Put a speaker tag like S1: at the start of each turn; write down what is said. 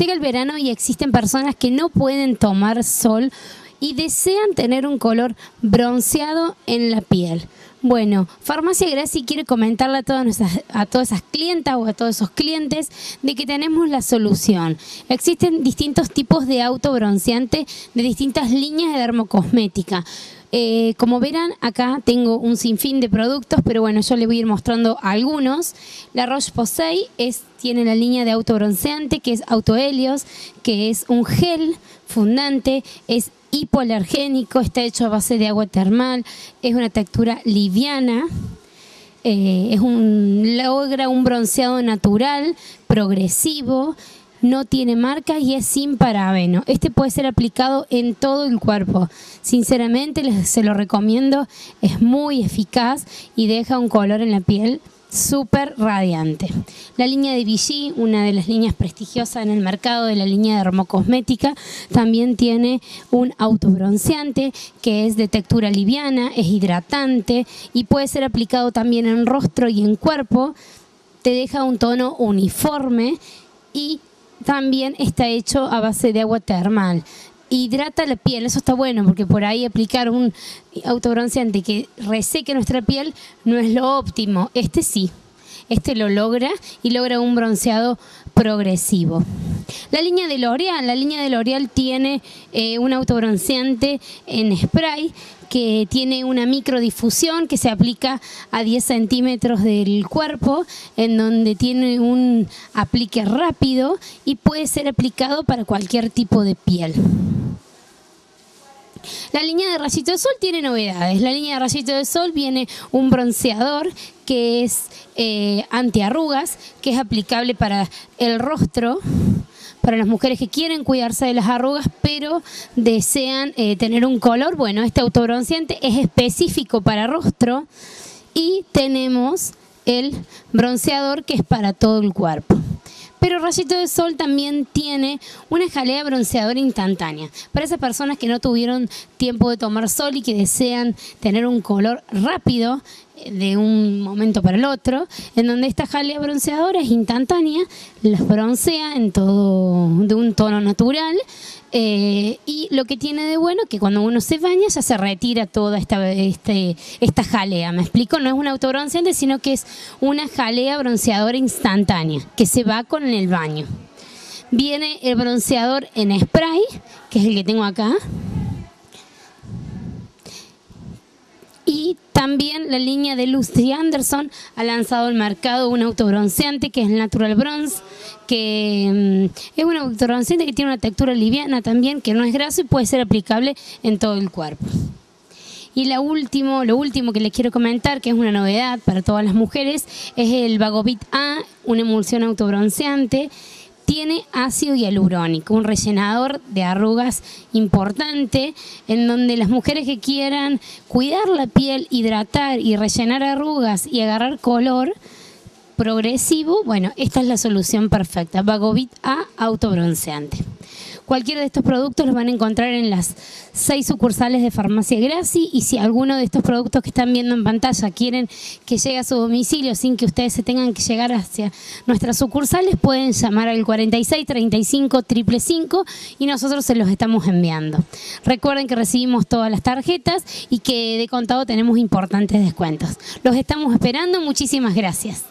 S1: Llega el verano y existen personas que no pueden tomar sol y desean tener un color bronceado en la piel. Bueno, Farmacia Graci quiere comentarle a todas, a todas esas clientas o a todos esos clientes de que tenemos la solución. Existen distintos tipos de autobronceante de distintas líneas de dermocosmética. Eh, como verán, acá tengo un sinfín de productos, pero bueno, yo les voy a ir mostrando algunos. La Roche-Posay tiene la línea de autobronceante, que es Autohelios, que es un gel fundante, es hipoalergénico, está hecho a base de agua termal, es una textura liviana, eh, logra un bronceado natural, progresivo, no tiene marca y es sin parabeno. Este puede ser aplicado en todo el cuerpo. Sinceramente les, se lo recomiendo, es muy eficaz y deja un color en la piel súper radiante. La línea de Vichy, una de las líneas prestigiosas en el mercado de la línea de dermocosmética, también tiene un autobronceante que es de textura liviana, es hidratante y puede ser aplicado también en rostro y en cuerpo. Te deja un tono uniforme y también está hecho a base de agua termal hidrata la piel, eso está bueno, porque por ahí aplicar un autobronceante que reseque nuestra piel no es lo óptimo. Este sí, este lo logra y logra un bronceado progresivo. La línea de L'Oreal, la línea de tiene eh, un autobronceante en spray que tiene una microdifusión que se aplica a 10 centímetros del cuerpo, en donde tiene un aplique rápido y puede ser aplicado para cualquier tipo de piel. La línea de rayito de sol tiene novedades. La línea de rayito de sol viene un bronceador que es eh, antiarrugas, que es aplicable para el rostro, para las mujeres que quieren cuidarse de las arrugas, pero desean eh, tener un color. Bueno, este autobronceante es específico para rostro y tenemos el bronceador que es para todo el cuerpo. Pero Rayito de Sol también tiene una jalea bronceadora instantánea. Para esas personas que no tuvieron tiempo de tomar sol y que desean tener un color rápido, de un momento para el otro, en donde esta jalea bronceadora es instantánea, las broncea en todo de un tono natural eh, y lo que tiene de bueno que cuando uno se baña ya se retira toda esta, este, esta jalea, ¿me explico? No es un autobronceante, sino que es una jalea bronceadora instantánea que se va con el baño. Viene el bronceador en spray, que es el que tengo acá, También la línea de Lucy Anderson ha lanzado al mercado un autobronceante que es el Natural Bronze, que mm, es un autobronceante que tiene una textura liviana también, que no es graso y puede ser aplicable en todo el cuerpo. Y la último, lo último que les quiero comentar, que es una novedad para todas las mujeres, es el Vagobit A, una emulsión autobronceante tiene ácido hialurónico, un rellenador de arrugas importante, en donde las mujeres que quieran cuidar la piel, hidratar y rellenar arrugas y agarrar color progresivo, bueno, esta es la solución perfecta. Vagovit A autobronceante. Cualquiera de estos productos los van a encontrar en las seis sucursales de Farmacia Graci y si alguno de estos productos que están viendo en pantalla quieren que llegue a su domicilio sin que ustedes se tengan que llegar hacia nuestras sucursales, pueden llamar al 46 35 555 y nosotros se los estamos enviando. Recuerden que recibimos todas las tarjetas y que de contado tenemos importantes descuentos. Los estamos esperando, muchísimas gracias.